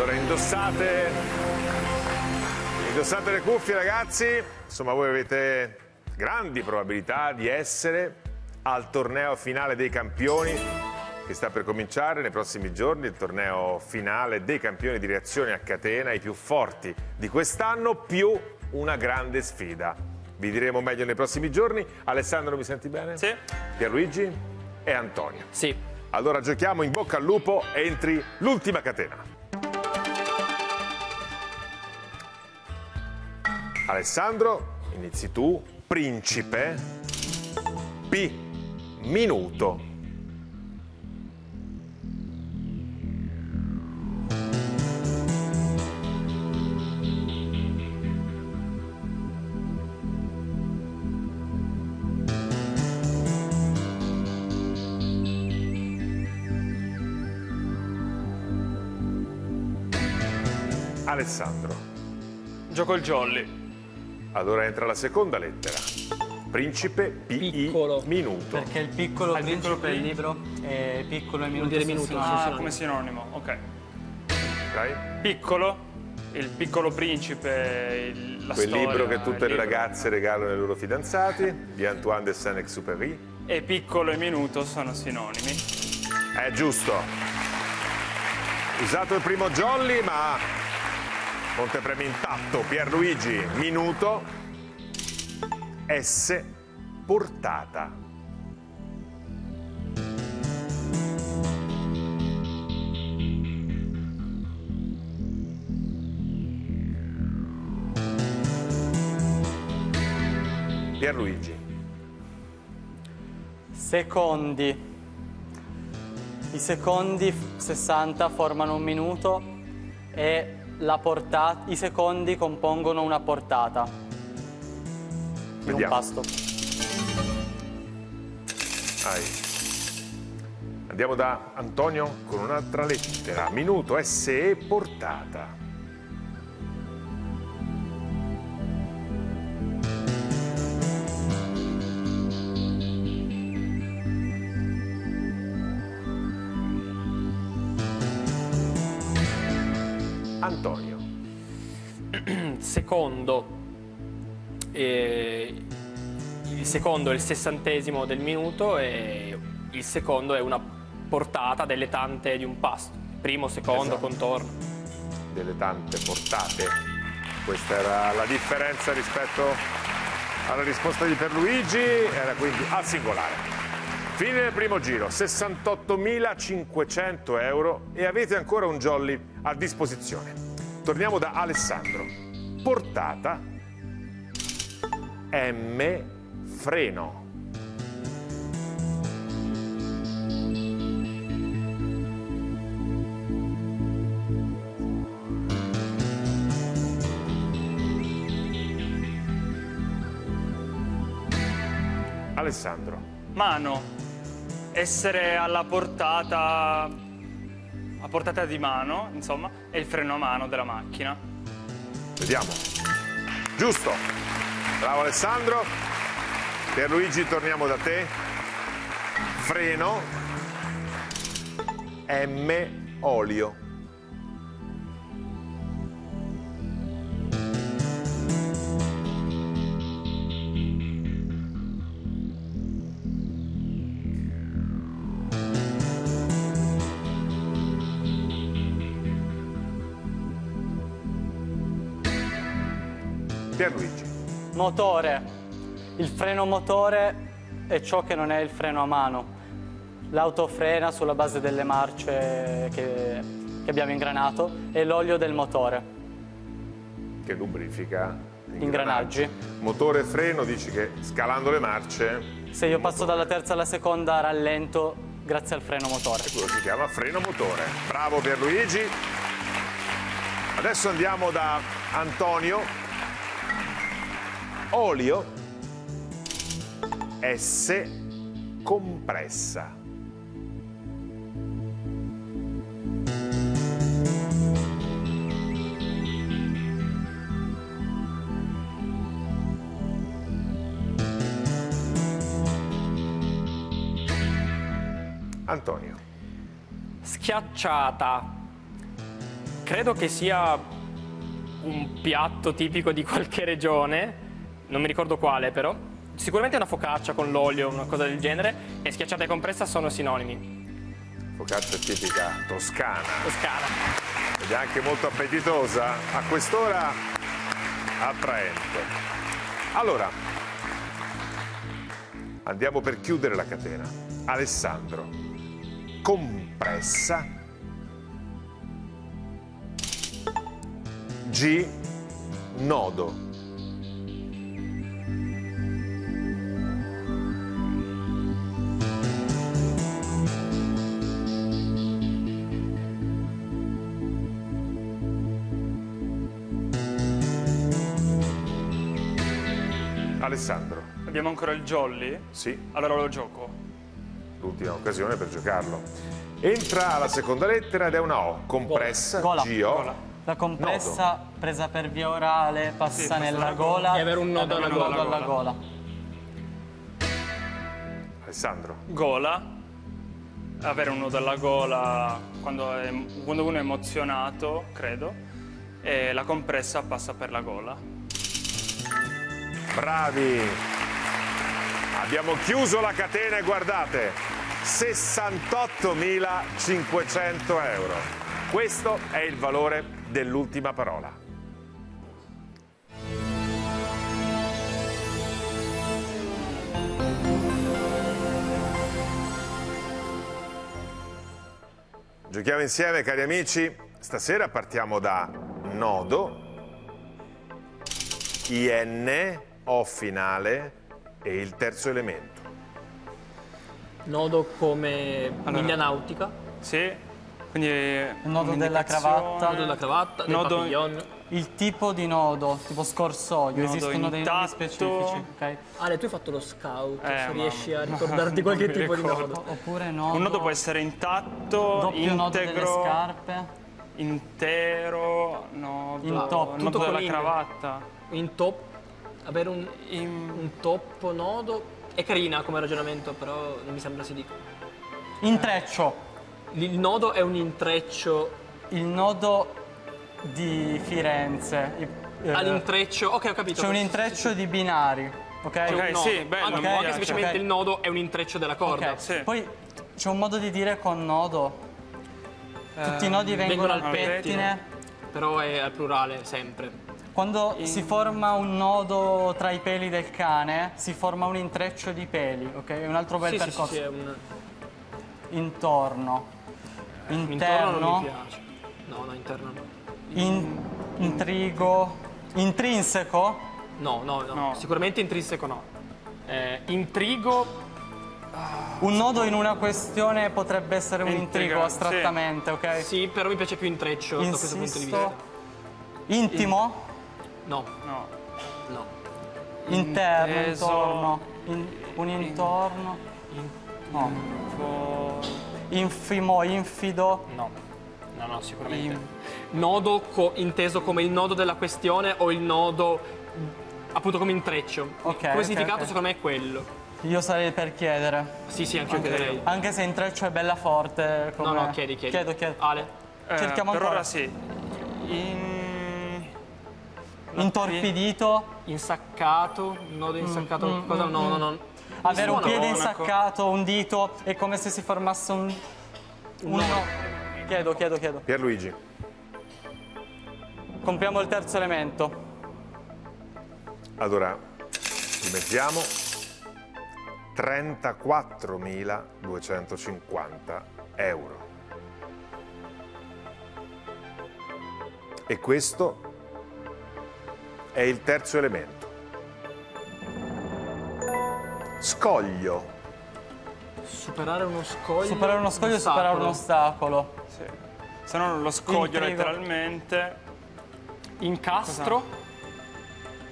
Allora indossate, indossate le cuffie ragazzi, insomma voi avete grandi probabilità di essere al torneo finale dei campioni che sta per cominciare nei prossimi giorni, il torneo finale dei campioni di reazione a catena, i più forti di quest'anno, più una grande sfida. Vi diremo meglio nei prossimi giorni. Alessandro mi senti bene? Sì. Pierluigi e Antonio. Sì. Allora giochiamo in bocca al lupo, entri l'ultima catena. Alessandro, inizi tu, principe, P, minuto. Alessandro. Gioco il jolly. Allora entra la seconda lettera. Principe P Piccolo. minuto. Perché il piccolo Ah, il principe piccolo il P? libro è piccolo e minuto. dire sono minuto. Ah, come sinonimo, ok. Dai. Piccolo, il piccolo principe, il- la Quel storia. libro che tutte le libro. ragazze regalano ai loro fidanzati di Antoine de Saint-Exupéry. E piccolo e minuto sono sinonimi. È giusto. Usato il primo jolly, ma montepremi intatto. Pierluigi, minuto. S, portata. Pierluigi, Secondi. I secondi 60 formano un minuto e i secondi compongono una portata in un Vediamo. pasto. Vai. Andiamo da Antonio con un'altra lettera. Minuto S e portata. Antonio. Secondo, eh, il secondo è il sessantesimo del minuto e il secondo è una portata delle tante di un pasto. Primo, secondo, Esatto. contorno. delle tante portate. Questa era la differenza rispetto alla risposta di Perluigi, era quindi al singolare. Fine del primo giro, 68.500 euro e avete ancora un jolly a disposizione. Torniamo da Alessandro. Portata M freno. Alessandro. Mano, essere alla portata, a portata di mano, insomma, è il freno a mano della macchina. Vediamo. Giusto. Bravo Alessandro. Pierluigi, torniamo da te. Freno. M. Olio. Pierluigi. Motore. Il freno motore è ciò che non è il freno a mano. L'auto frena sulla base delle marce che, che abbiamo ingranato e l'olio del motore. che lubrifica gli Ingranaggi. Motore e freno dici che scalando le marce Se io passo dalla terza alla seconda rallento grazie al freno motore. quello si chiama freno motore. Bravo Pierluigi. Adesso andiamo da Antonio. Olio S compressa. Antonio. Schiacciata. credo che sia un piatto tipico di qualche regione, non mi ricordo quale però. Sicuramente una focaccia con l'olio, una cosa del genere, e schiacciata e compressa sono sinonimi. Focaccia tipica toscana Toscana. ed è anche molto appetitosa. A quest'ora attraente. Allora, andiamo per chiudere la catena. Alessandro, compressa. G, nodo. Alessandro, Abbiamo ancora il jolly? sì, Allora lo gioco. l'ultima occasione per giocarlo. Entra alla seconda lettera ed è una O, compressa, Gola. G-O. Gola. La compressa presa per via orale passa Sì, passa nella gola E avere un nodo alla un gola. nodo alla gola. Alessandro, Gola. Avere un nodo alla gola quando, è- quando uno è emozionato, credo. E la compressa passa per la gola. Bravi! Abbiamo chiuso la catena e guardate, 68.500 euro. Questo è il valore dell'ultima parola. Giochiamo insieme, cari amici. Stasera partiamo da nodo, IN, O finale e il terzo elemento. Nodo come miglia nautica, Sì. Quindi Il nodo della cravatta. nodo della cravatta, del Nodo- papillon. Il tipo di nodo, tipo scorsoio, Nodo esistono dei nomi intatto. specifici, ok? Ale, tu hai fatto lo scout, Eh, se mamma. riesci a ricordarti qualche tipo di ricordo. nodo. Oppure nodo, Un nodo può essere intatto, doppio nodo delle integro, scarpe, intero, nodo, Intoppo. nodo Tutto della con in. cravatta. In top, avere un, In- un toppo nodo è carina come ragionamento, però non mi sembra si dica. intreccio, Il nodo è un intreccio il nodo di Firenze. eh, all'intreccio. Ok, ho capito. C'è un Sì, sì, intreccio di binari, ok? Ok, sì, sì. sì, bello, Anche, mi anche piace. semplicemente Ok. il nodo è un intreccio della corda. Ok, Sì. Poi c'è un modo di dire con nodo. Tutti i nodi vengono, vengono al al pettine. Però è al plurale sempre. Quando si forma un nodo tra i peli del cane, si forma un intreccio di peli, ok? È un altro bel Sì, sì, sì, percorso. sì, è un... Intorno. Interno non mi piace. No, no, interno no. in- intrigo. Intrinseco. No, no, no. No. Sicuramente intrinseco no. Eh, intrigo, Un nodo in una questione potrebbe essere un intrigo astrattamente, ok? sì, però mi piace più intreccio da questo punto di vista. Intimo. No, No. no. Interno, Inteso. intorno. in- un intorno. No. Fo- Infimo, infido. No, no, no, sicuramente. In- Nodo co- inteso come il nodo della questione o il nodo appunto come intreccio. Ok, come significato ok. secondo me è quello. Io sarei per chiedere. Sì, sì, anche io chiederei. Anche se intreccio è bella forte. Come... No, no, chiedi, chiedi. Chiedo, chiedo. Ale, eh, Cerchiamo per ancora. ora sì. In... Intorpidito. insaccato, nodo insaccato, mm, cosa? mm, No, no, no. Avere un piede insaccato, un dito, è come se si formasse un. un No. Chiedo, chiedo, chiedo. Pierluigi, Compriamo il terzo elemento. allora ci mettiamo 34.250 euro. E questo è il terzo elemento. Scoglio. Superare uno scoglio. Superare uno scoglio e superare un ostacolo. Sì. Se no lo scoglio Intrigo. letteralmente. Incastro,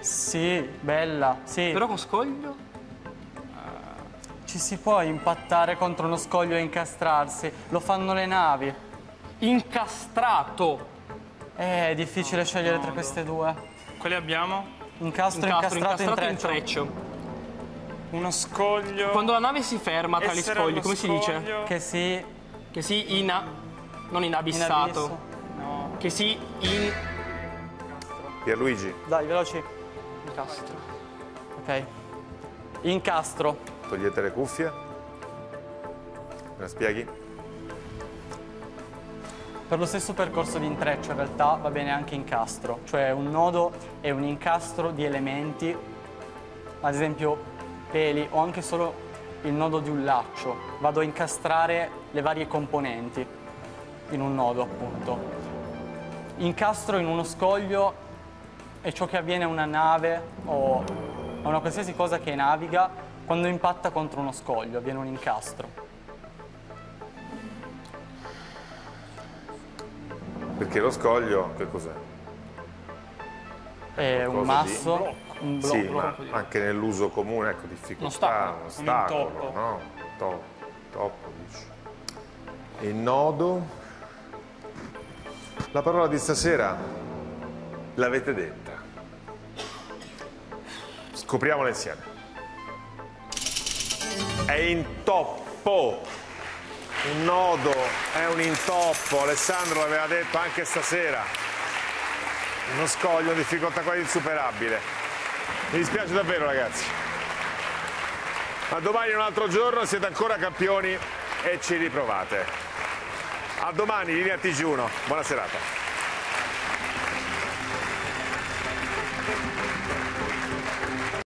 Sì, bella. Sì. però con scoglio? Ci si può impattare contro uno scoglio e incastrarsi. Lo fanno le navi. Incastrato. Eh, È difficile scegliere tra queste due. Quali abbiamo? Incastro, Incastro, incastrato, incastrato, intreccio. intreccio. Uno scoglio. Quando la nave si ferma tra gli scogli, come si dice? scoglio. Che si Che si ina... non inabissato. inabisso. No. che si in... Pierluigi, Dai, veloci. Incastro. Ok. Incastro. togliete le cuffie. Me la spieghi? Per lo stesso percorso di intreccio in realtà va bene anche incastro, cioè un nodo è un incastro di elementi, ad esempio peli o anche solo il nodo di un laccio. Vado a incastrare le varie componenti in un nodo appunto. Incastro in uno scoglio è ciò che avviene a una nave o a una qualsiasi cosa che naviga quando impatta contro uno scoglio, avviene un incastro. Perché lo scoglio, che cos'è? È un Qualcosa di- masso, un blocco. Sì, ma anche nell'uso comune, ecco, difficoltà, ostacolo, un un ostacolo, intoppo. no? To- toppo, dici. Il nodo. La parola di stasera l'avete detta. Scopriamola insieme. È intoppo. Un nodo è un intoppo, Alessandro l'aveva detto anche stasera. Uno scoglio, una difficoltà quasi insuperabile. Mi dispiace davvero ragazzi. Ma domani è un altro giorno, siete ancora campioni e ci riprovate. A domani, linea TG1. Buona serata.